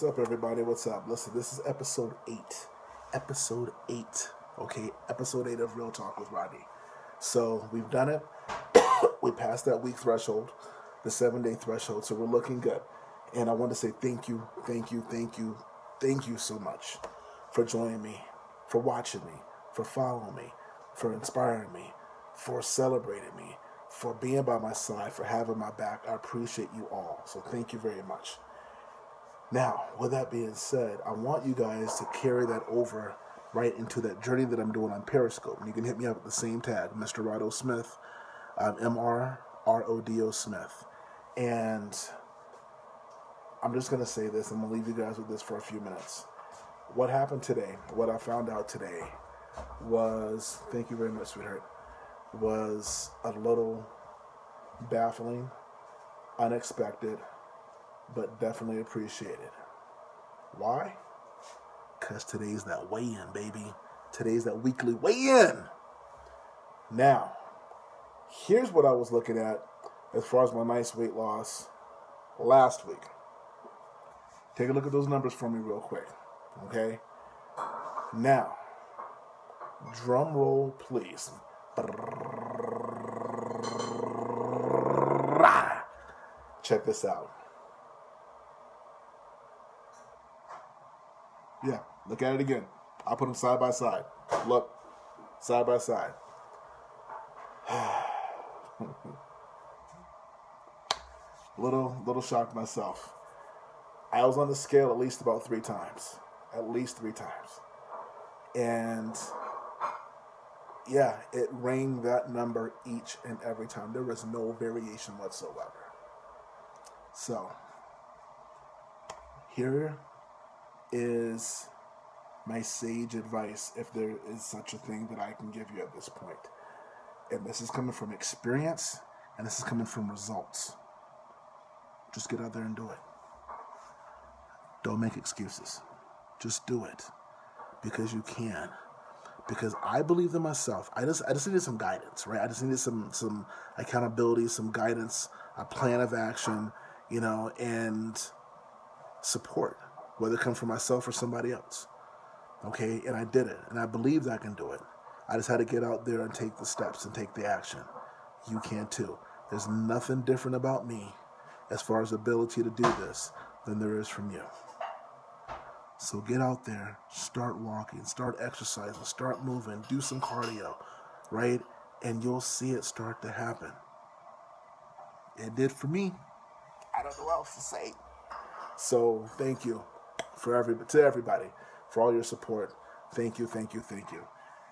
What's up, everybody? What's up? Listen, this is episode eight. Episode eight. Okay, episode eight of Real Talk with Rodney. So we've done it. we passed that week threshold, the seven day threshold. So we're looking good. And I want to say thank you, thank you, thank you, thank you so much for joining me, for watching me, for following me, for inspiring me, for celebrating me, for being by my side, for having my back. I appreciate you all. So thank you very much. Now, with that being said, I want you guys to carry that over right into that journey that I'm doing on Periscope. And you can hit me up at the same tag, Mr. Rodo Smith, um, M R R O D O Smith. And I'm just going to say this, I'm going to leave you guys with this for a few minutes. What happened today, what I found out today was, thank you very much, sweetheart, was a little baffling, unexpected, but definitely appreciated. Why? Because today's that weigh in, baby. Today's that weekly weigh in. Now, here's what I was looking at as far as my nice weight loss last week. Take a look at those numbers for me, real quick. Okay? Now, drum roll, please. Check this out. Yeah, look at it again. I'll put them side by side. Look, side by side. little, little shocked myself. I was on the scale at least about three times, at least three times, and yeah, it rang that number each and every time. There was no variation whatsoever. So here is my sage advice, if there is such a thing that I can give you at this point. And this is coming from experience, and this is coming from results. Just get out there and do it. Don't make excuses. Just do it because you can. Because I believe in myself. I just I just needed some guidance, right? I just needed some some accountability, some guidance, a plan of action, you know, and support whether it comes from myself or somebody else. Okay, and I did it, and I believed I can do it. I just had to get out there and take the steps and take the action. You can too. There's nothing different about me as far as ability to do this than there is from you. So get out there, start walking, start exercising, start moving, do some cardio, right? And you'll see it start to happen. It did for me. I don't know what else to say. So thank you for every to everybody for all your support. Thank you, thank you, thank you.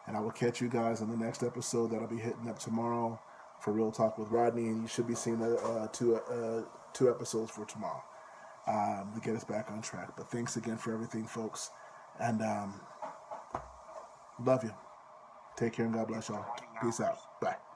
And I will catch you guys in the next episode that'll be hitting up tomorrow for Real Talk with Rodney, and you should be seeing uh, two uh, two episodes for tomorrow um, to get us back on track. But thanks again for everything, folks, and um, love you. Take care and God bless y'all. Peace out. Bye.